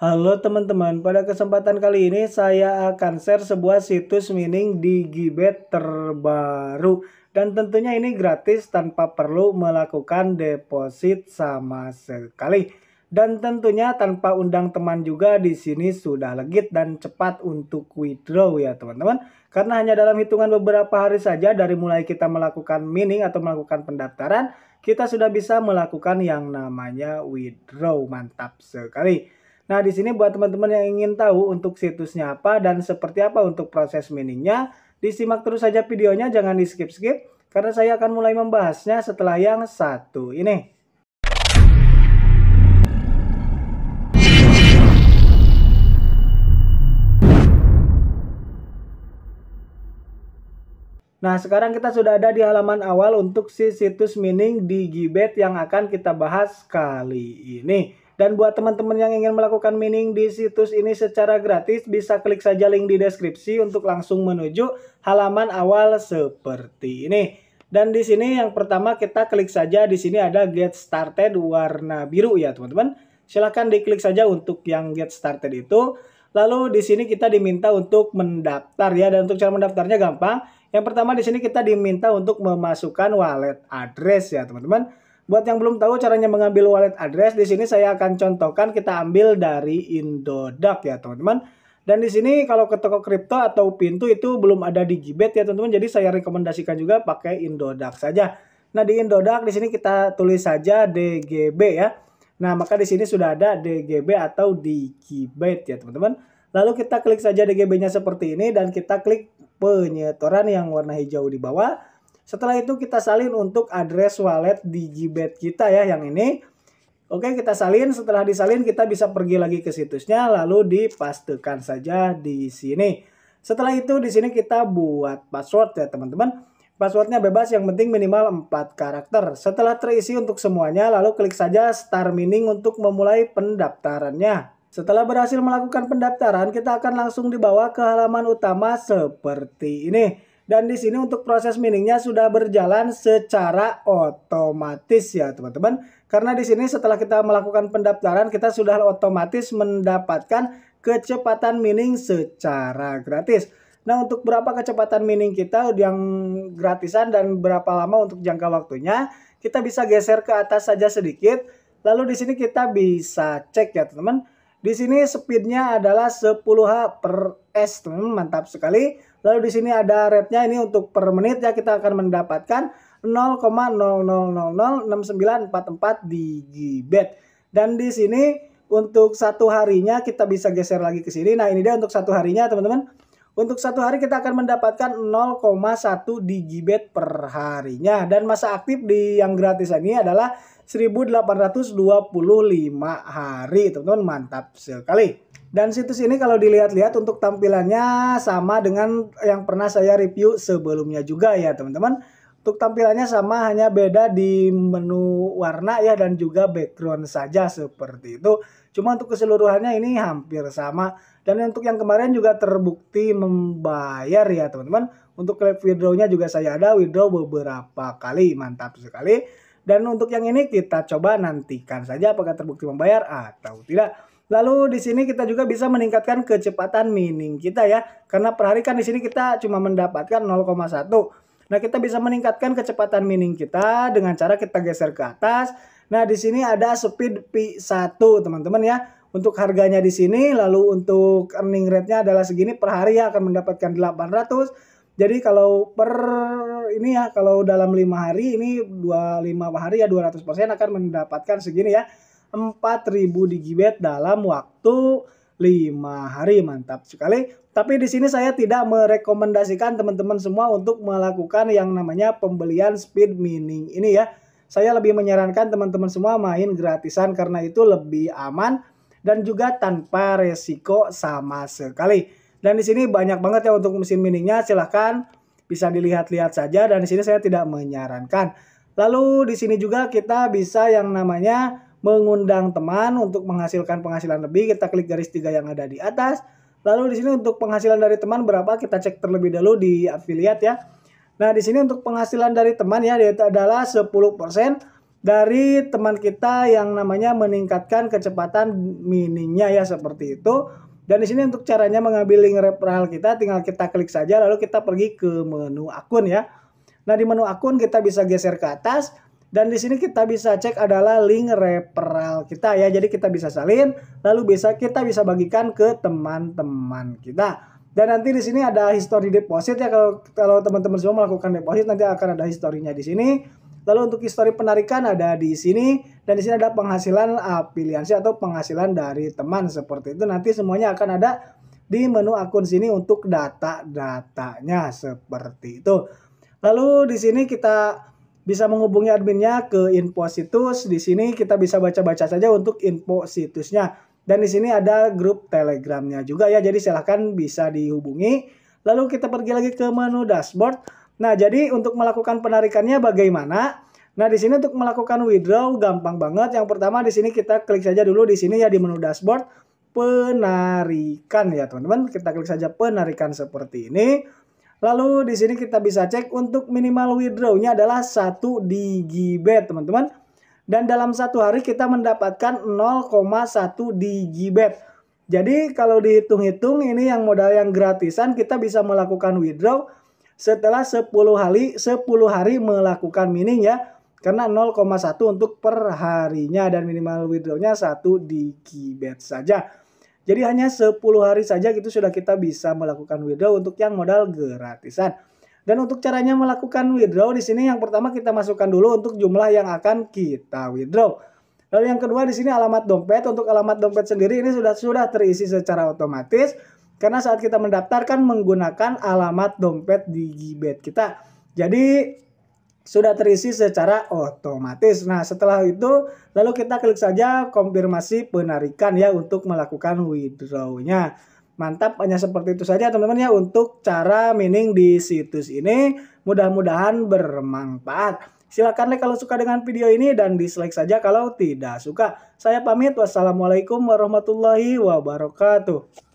Halo teman-teman, pada kesempatan kali ini saya akan share sebuah situs mining di Gibet terbaru. Dan tentunya ini gratis tanpa perlu melakukan deposit sama sekali. Dan tentunya tanpa undang teman juga di sini sudah legit dan cepat untuk withdraw ya teman-teman. Karena hanya dalam hitungan beberapa hari saja dari mulai kita melakukan mining atau melakukan pendaftaran, kita sudah bisa melakukan yang namanya withdraw. Mantap sekali. Nah, di sini buat teman-teman yang ingin tahu untuk situsnya apa dan seperti apa untuk proses miningnya, disimak terus saja videonya, jangan di skip-skip, karena saya akan mulai membahasnya setelah yang satu ini. Nah, sekarang kita sudah ada di halaman awal untuk si situs mining di Gibet yang akan kita bahas kali ini. Dan buat teman-teman yang ingin melakukan mining di situs ini secara gratis, bisa klik saja link di deskripsi untuk langsung menuju halaman awal seperti ini. Dan di sini yang pertama kita klik saja di sini ada get started warna biru ya teman-teman. Silahkan diklik saja untuk yang get started itu. Lalu di sini kita diminta untuk mendaftar ya dan untuk cara mendaftarnya gampang. Yang pertama di sini kita diminta untuk memasukkan wallet address ya teman-teman. Buat yang belum tahu caranya mengambil wallet address, di sini saya akan contohkan kita ambil dari Indodax ya teman-teman. Dan di sini kalau ke toko kripto atau pintu itu belum ada di Gibet ya teman-teman. Jadi saya rekomendasikan juga pakai Indodax saja. Nah di Indodax di sini kita tulis saja DGB ya. Nah maka di sini sudah ada DGB atau di Gibet ya teman-teman. Lalu kita klik saja DGB-nya seperti ini dan kita klik penyetoran yang warna hijau di bawah. Setelah itu kita salin untuk address wallet di Gbet kita ya yang ini. Oke kita salin, setelah disalin kita bisa pergi lagi ke situsnya lalu dipastekan saja di sini. Setelah itu di sini kita buat password ya teman-teman. Passwordnya bebas yang penting minimal 4 karakter. Setelah terisi untuk semuanya lalu klik saja start mining untuk memulai pendaftarannya. Setelah berhasil melakukan pendaftaran kita akan langsung dibawa ke halaman utama seperti ini. Dan di sini untuk proses miningnya sudah berjalan secara otomatis ya teman-teman. Karena di sini setelah kita melakukan pendaftaran kita sudah otomatis mendapatkan kecepatan mining secara gratis. Nah untuk berapa kecepatan mining kita yang gratisan dan berapa lama untuk jangka waktunya kita bisa geser ke atas saja sedikit. Lalu di sini kita bisa cek ya teman-teman. Di sini speednya adalah 10H per S teman mantap sekali. Lalu di sini ada rate-nya ini untuk per menit ya kita akan mendapatkan 0,00006944 di Gibet. Dan di sini untuk satu harinya kita bisa geser lagi ke sini. Nah ini dia untuk satu harinya teman-teman. Untuk satu hari kita akan mendapatkan 0,1 digibet per harinya. Dan masa aktif di yang gratis ini adalah 1825 hari. Teman-teman mantap sekali. Dan situs ini kalau dilihat-lihat untuk tampilannya sama dengan yang pernah saya review sebelumnya juga ya teman-teman. Untuk tampilannya sama hanya beda di menu warna ya dan juga background saja seperti itu. Cuma untuk keseluruhannya ini hampir sama. Dan untuk yang kemarin juga terbukti membayar ya teman-teman. Untuk klip withdrawnya juga saya ada withdraw beberapa kali. Mantap sekali. Dan untuk yang ini kita coba nantikan saja apakah terbukti membayar atau tidak. Lalu di sini kita juga bisa meningkatkan kecepatan mining kita ya. Karena per hari kan di sini kita cuma mendapatkan 0,1. Nah, kita bisa meningkatkan kecepatan mining kita dengan cara kita geser ke atas. Nah, di sini ada speed P1, teman-teman ya. Untuk harganya di sini, lalu untuk earning rate-nya adalah segini per hari ya akan mendapatkan 800. Jadi kalau per ini ya, kalau dalam 5 hari ini 25 hari ya 200% akan mendapatkan segini ya. 4000 digibet dalam waktu 5 hari. Mantap sekali. Tapi di sini saya tidak merekomendasikan teman-teman semua untuk melakukan yang namanya pembelian speed mining ini ya. Saya lebih menyarankan teman-teman semua main gratisan karena itu lebih aman dan juga tanpa resiko sama sekali. Dan di sini banyak banget ya untuk mesin miningnya. Silahkan bisa dilihat-lihat saja dan di sini saya tidak menyarankan. Lalu di sini juga kita bisa yang namanya mengundang teman untuk menghasilkan penghasilan lebih, kita klik garis tiga yang ada di atas. Lalu di sini untuk penghasilan dari teman berapa kita cek terlebih dahulu di affiliate ya. Nah, di sini untuk penghasilan dari teman ya yaitu adalah 10%. dari teman kita yang namanya meningkatkan kecepatan miningnya ya seperti itu. Dan di sini untuk caranya mengambil link referral kita tinggal kita klik saja lalu kita pergi ke menu akun ya. Nah, di menu akun kita bisa geser ke atas dan di sini kita bisa cek adalah link referral kita ya. Jadi kita bisa salin lalu bisa kita bisa bagikan ke teman-teman kita. Dan nanti di sini ada history deposit ya kalau kalau teman-teman semua melakukan deposit nanti akan ada historinya di sini. Lalu untuk histori penarikan ada di sini dan di sini ada penghasilan afiliasi atau penghasilan dari teman seperti itu. Nanti semuanya akan ada di menu akun sini untuk data-datanya seperti itu. Lalu di sini kita bisa menghubungi adminnya ke info situs. Di sini kita bisa baca-baca saja untuk info situsnya. Dan di sini ada grup telegramnya juga ya. Jadi silahkan bisa dihubungi. Lalu kita pergi lagi ke menu dashboard. Nah, jadi untuk melakukan penarikannya bagaimana? Nah, di sini untuk melakukan withdraw gampang banget. Yang pertama di sini kita klik saja dulu di sini ya di menu dashboard penarikan ya, teman-teman. Kita klik saja penarikan seperti ini. Lalu di sini kita bisa cek untuk minimal withdrawnya adalah 1 digibet, teman-teman. Dan dalam satu hari kita mendapatkan 0,1 digibet. Jadi kalau dihitung-hitung ini yang modal yang gratisan kita bisa melakukan withdraw setelah 10 hari 10 hari melakukan mining ya karena 0,1 untuk per harinya dan minimal withdrawnya 1 di kibet saja. Jadi hanya 10 hari saja gitu sudah kita bisa melakukan withdraw untuk yang modal gratisan. Dan untuk caranya melakukan withdraw di sini yang pertama kita masukkan dulu untuk jumlah yang akan kita withdraw. Lalu yang kedua di sini alamat dompet. Untuk alamat dompet sendiri ini sudah sudah terisi secara otomatis. Karena saat kita mendaftarkan menggunakan alamat dompet di Gibet kita. Jadi sudah terisi secara otomatis. Nah, setelah itu lalu kita klik saja konfirmasi penarikan ya untuk melakukan withdrawnya. Mantap, hanya seperti itu saja teman-teman ya untuk cara mining di situs ini. Mudah-mudahan bermanfaat. Silahkan like kalau suka dengan video ini dan dislike saja kalau tidak suka. Saya pamit. Wassalamualaikum warahmatullahi wabarakatuh.